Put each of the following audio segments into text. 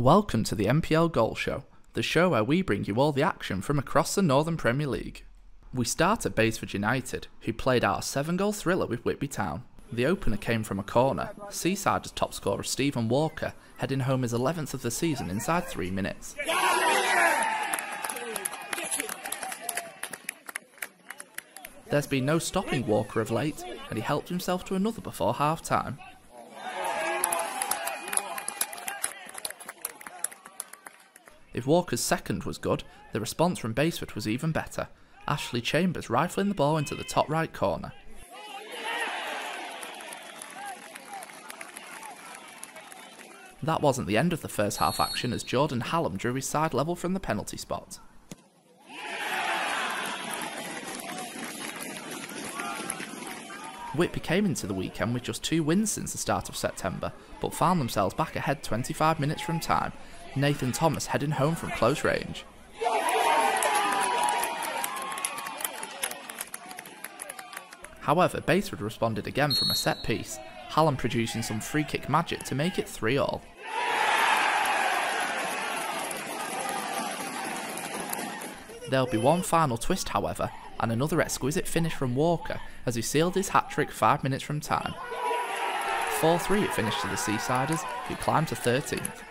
Welcome to the NPL Goal Show, the show where we bring you all the action from across the Northern Premier League. We start at Basford United, who played out a seven goal thriller with Whitby Town. The opener came from a corner, Seaside's top scorer Stephen Walker heading home his 11th of the season inside three minutes. There's been no stopping Walker of late, and he helped himself to another before half time. If Walker's second was good, the response from Basford was even better. Ashley Chambers rifling the ball into the top right corner. That wasn't the end of the first half action as Jordan Hallam drew his side level from the penalty spot. Whitby came into the weekend with just two wins since the start of September, but found themselves back ahead 25 minutes from time, Nathan Thomas heading home from close range. However, Basford responded again from a set piece, Hallam producing some free kick magic to make it 3 all. There'll be one final twist, however, and another exquisite finish from Walker as he sealed his hat trick five minutes from time. 4 3 it finished to the Seasiders, who climbed to 13th.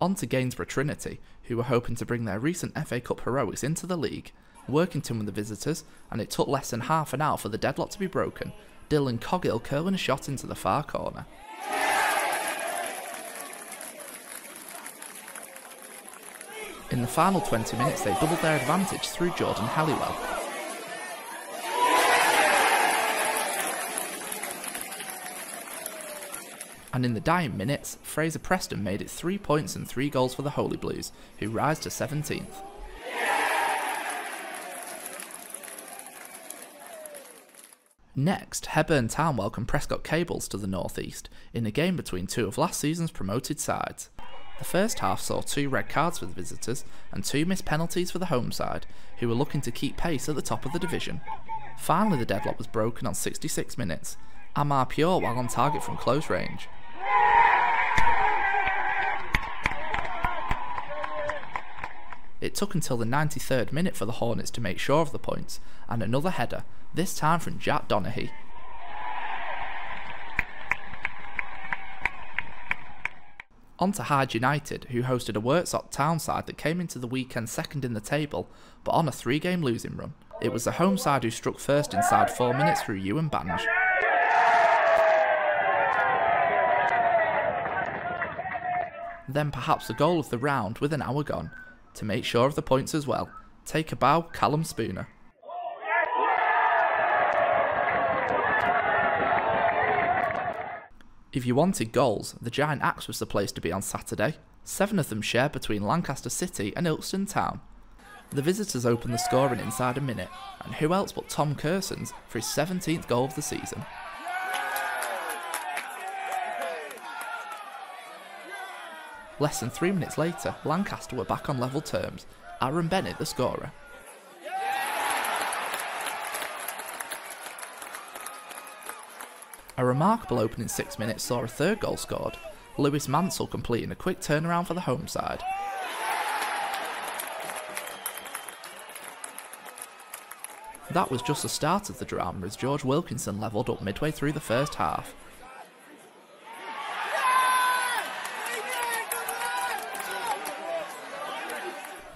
On to Gainsborough Trinity, who were hoping to bring their recent FA Cup heroics into the league. Workington were the visitors, and it took less than half an hour for the deadlock to be broken, Dylan Coggill curling a shot into the far corner. In the final 20 minutes, they doubled their advantage through Jordan Halliwell. And in the dying minutes, Fraser Preston made it 3 points and 3 goals for the Holy Blues, who rise to 17th. Next, Hebburn Town welcomed Prescot Cables to the northeast in a game between two of last season's promoted sides. The first half saw two red cards for the visitors and two missed penalties for the home side, who were looking to keep pace at the top of the division. Finally, the deadlock was broken on 66 minutes. Amar Purewal on target from close range. It took until the 93rd minute for the Hornets to make sure of the points, and another header, this time from Jack Donaghy. On to Hyde United, who hosted a Worksop town side that came into the weekend second in the table, but on a three game losing run. It was the home side who struck first inside four minutes through Ewan Bange. Then perhaps the goal of the round with an hour gone. To make sure of the points as well, take a bow, Callum Spooner. If you wanted goals, the Giant Axe was the place to be on Saturday. Seven of them shared between Lancaster City and Ilkeston Town. The visitors opened the scoring inside a minute, and who else but Tom Cursons for his 17th goal of the season. Less than three minutes later, Lancaster were back on level terms, Aaron Bennett the scorer. A remarkable opening six minutes saw a third goal scored, Lewis Mansell completing a quick turnaround for the home side. That was just the start of the drama as George Wilkinson levelled up midway through the first half.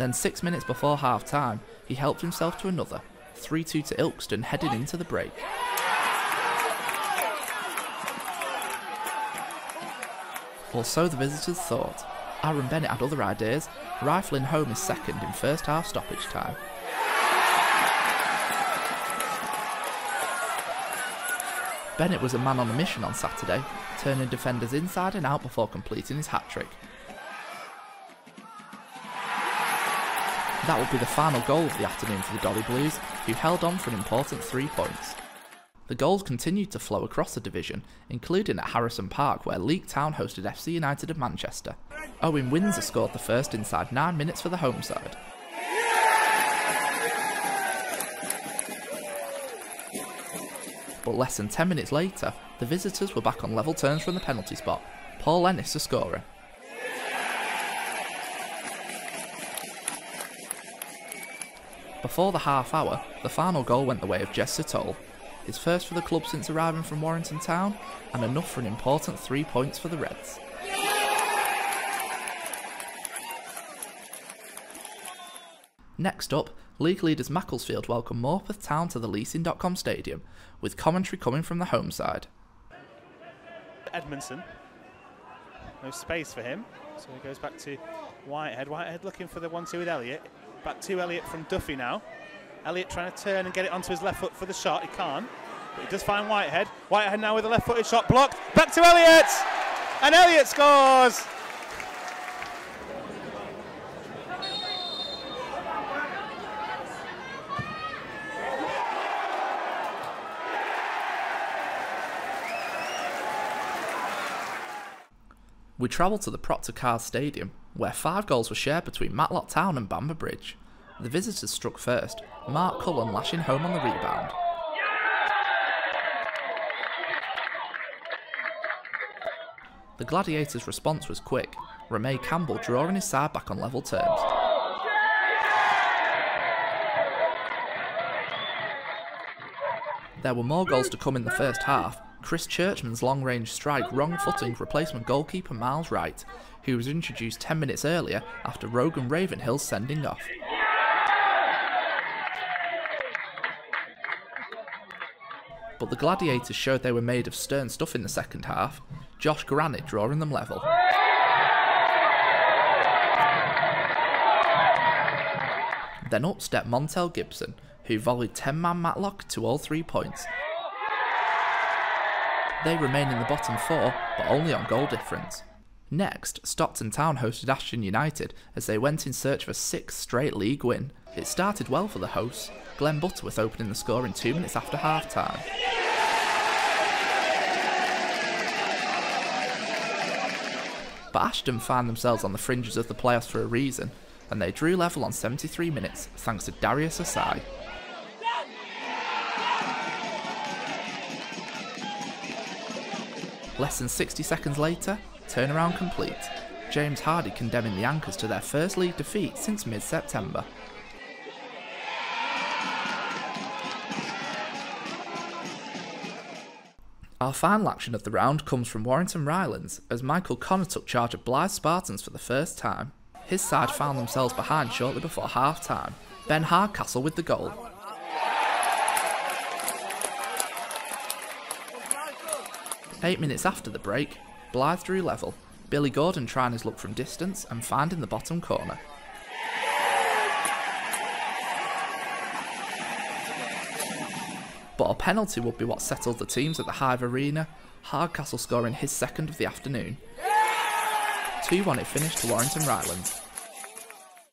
Then, six minutes before half time, he helped himself to another, 3 2 to Ilkeston heading into the break. Or so the visitors thought. Aaron Bennett had other ideas, rifling home his second in first half stoppage time. Bennett was a man on a mission on Saturday, turning defenders inside and out before completing his hat trick. That would be the final goal of the afternoon for the Dolly Blues, who held on for an important three points. The goals continued to flow across the division, including at Harrison Park where Leek Town hosted FC United of Manchester. Owen Windsor scored the first inside 9 minutes for the home side. But less than 10 minutes later, the visitors were back on level terms from the penalty spot. Paul Ennis the scorer. Before the half hour, the final goal went the way of Jez Sotol, his first for the club since arriving from Warrington Town, and enough for an important three points for the Reds. Next up, league leaders Macclesfield welcome Morpeth Town to the Leasing.com stadium, with commentary coming from the home side. Edmondson. No space for him, so he goes back to Whitehead. Whitehead looking for the 1 2 with Elliott. Back to Elliott from Duffy now. Elliott trying to turn and get it onto his left foot for the shot. He can't, but he does find Whitehead. Whitehead now with a left footed shot blocked. Back to Elliott! And Elliott scores! We travel to the Proctor Cars Stadium, where five goals were shared between Matlock Town and Bamber Bridge. The visitors struck first, Mark Cullen lashing home on the rebound. The Gladiators' response was quick, Ramey Campbell drawing his side back on level terms. There were more goals to come in the first half, Chris Churchman's long range strike oh, wrong footing replacement goalkeeper Miles Wright, who was introduced 10 minutes earlier after Rogan Ravenhill's sending off. But the Gladiators showed they were made of stern stuff in the second half, Josh Granite drawing them level. Then up stepped Montel Gibson, who volleyed 10 man Matlock to all three points, they remain in the bottom four, but only on goal difference. Next, Stockton Town hosted Ashton United as they went in search of a sixth straight league win. It started well for the hosts, Glenn Butterworth opening the score in two minutes after half time. But Ashton found themselves on the fringes of the playoffs for a reason, and they drew level on 73 minutes thanks to Darius Asai. Less than 60 seconds later, turnaround complete. James Hardy condemning the Anchors to their first league defeat since mid September. Our final action of the round comes from Warrington Rylands as Michael Connor took charge of Blyth Spartans for the first time. His side found themselves behind shortly before half time. Ben Hardcastle with the goal, Eight minutes after the break, Blyth drew level, Billy Gordon trying his luck from distance and finding the bottom corner. But a penalty would be what settled the teams at the Hive Arena, Hardcastle scoring his second of the afternoon. 2 1 it finished to Warrington Rylands,